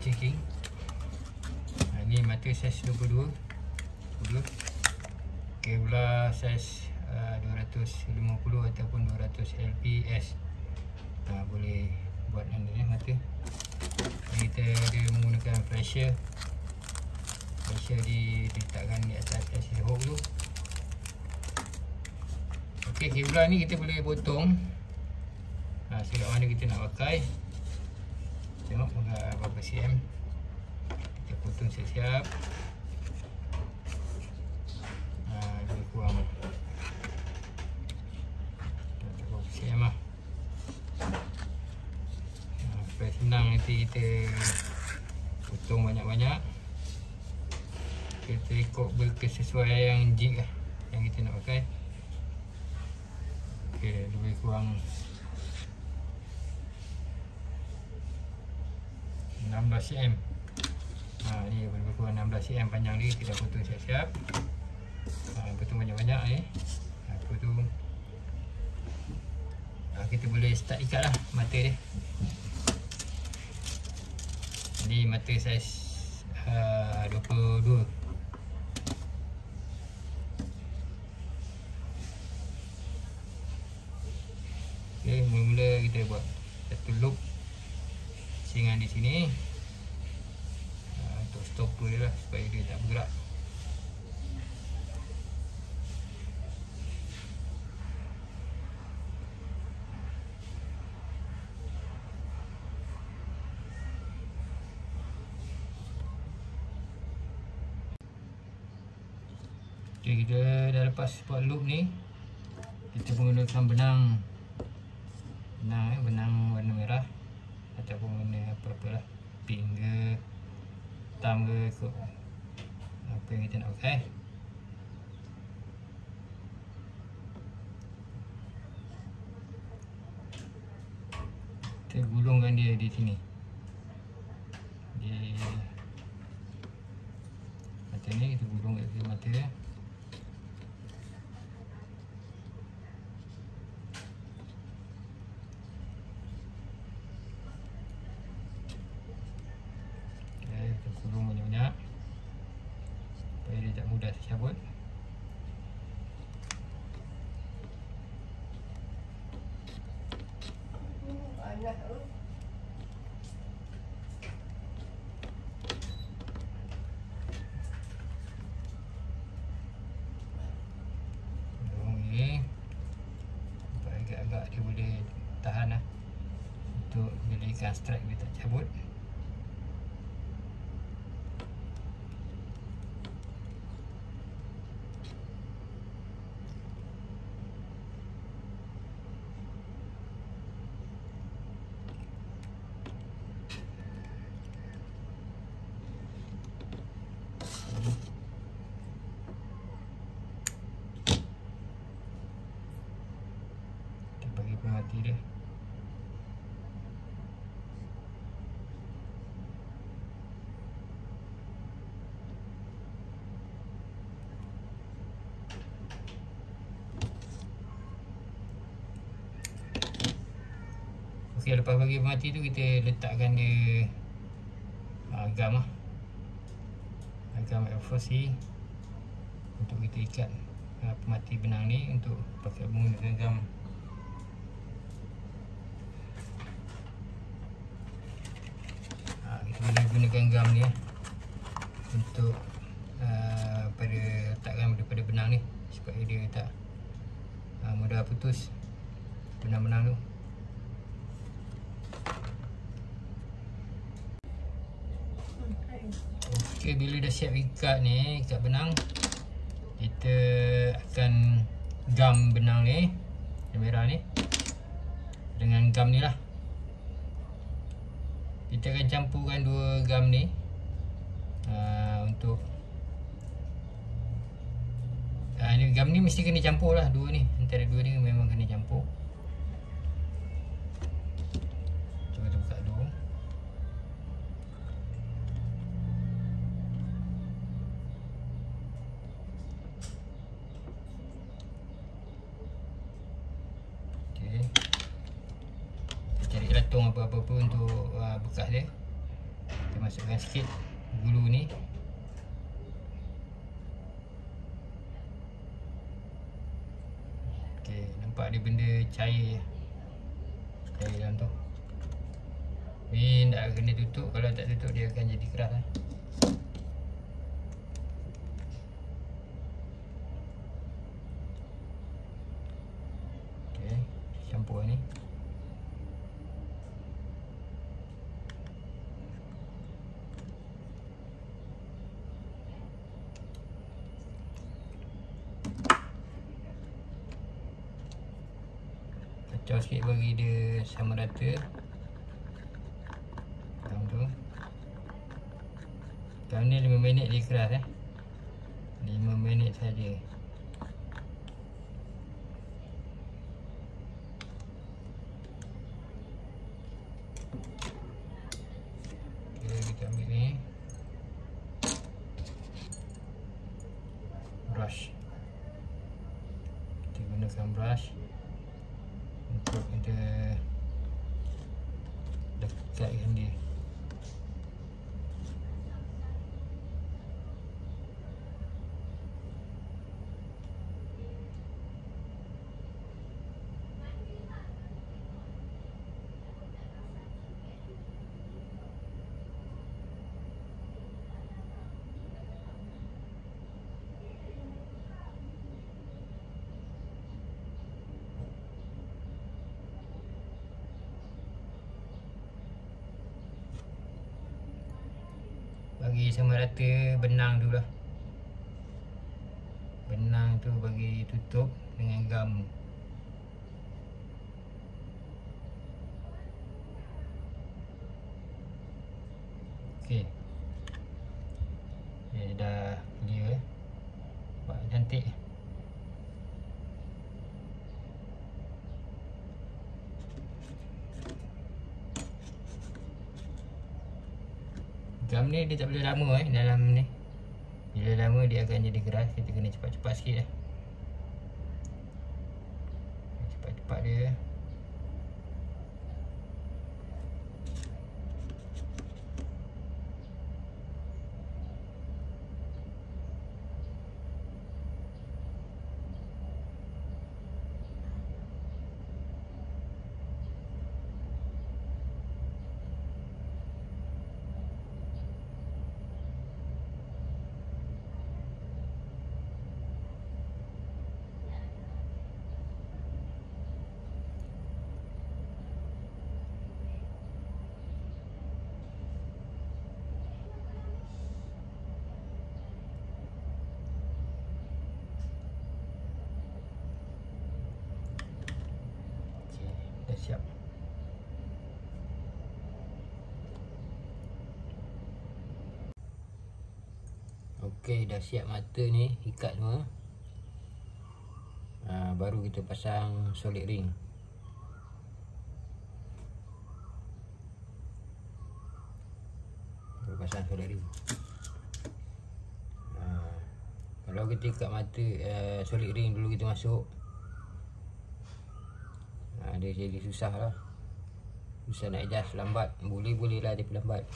checking. Ha, Ni mata saiz 22 22 Kevlar saiz uh, 250 ataupun 200 LPS ha, Boleh buat ni mata. Kita dia menggunakan flasher. Flasher diletakkan di atas flasher hook tu. Okey, Kevlar ni kita boleh potong. Ha, Silap mana kita nak pakai Tengok berapa cm Kita potong siap-siap. Cm lah. Supaya senang nanti kita Potong banyak-banyak. Kita ikut berkesesuaian jig lah Yang kita nak pakai. Okay, lebih kurang 16 cm ha, ni lebih kurang 16 cm panjang ni kita potong siap-siap. Ha, potong banyak-banyak ni. Ha, potong ha, kita boleh start ikat lah mata dia. Ni mata saiz uh, 22 Okay, mula-mula kita buat satu loop singan di sini dia lah supaya dia tak bergerak. Okay, kita dah lepas buat loop ni. Kita menggunakan benang. Benang eh, benang warna merah. Ataupun warna apa-apa lah. Pink ke hitam ke ikut apa yang kita nak pakai kita gulungkan dia di sini di mata ni kita gulung kat mata dia gulung banyak-banyak supaya dia tak mudah tercabut ni supaya agak-agak dia boleh tahan lah untuk bila ikan strike dia tak cabut pemerhati dia. Okey lepas bagi pemerhati tu kita letakkan dia uh, gam lah. Gam F4C untuk kita ikat uh, pemerhati benang ni untuk pakai menggunakan gam boleh gunakan gam ni eh, untuk uh, pada letakkan daripada benang ni supaya dia tak uh, mudah putus benang-benang tu. Ok bila dah siap ikat ni ikat benang kita akan gam benang ni merah ni dengan gam ni lah kita akan campurkan dua gam ni. Uh, untuk uh, ni gam ni mesti kena campur lah dua ni. Antara dua ni memang kena campur cuba kita buka dulu Okay. Cari latung apa-apa untuk uh, bekas dia. Kita masukkan sikit gulu ni. Okey, nampak ada benda cair cair dalam tu. Ni nak kena tutup kalau tak tutup dia akan jadi keras eh. Okey, campur ni kacau sikit bagi dia sama rata. Dalam tu. Sekarang ni 5 minit dia keras eh. 5 minit saja. Brush. Kita gunakan brush untuk kita dekatkan dia bagi sama rata benang tu lah benang tu bagi tutup dengan gam Okey. Okay, dah clear eh. Buat cantik. Gam ni dia tak boleh lama eh dalam ni. Bila lama dia akan jadi keras, kita kena cepat-cepat sikit eh. Cepat-cepat dia. Okey, dah siap. Okey, dah siap mata ni, ikat semua. Ha, baru kita pasang solid ring. Baru pasang solid ring. Ha, kalau kita ikat mata uh, solid ring dulu kita masuk ha, dia jadi susah lah. Susah nak adjust lambat. Boleh boleh lah dia lambat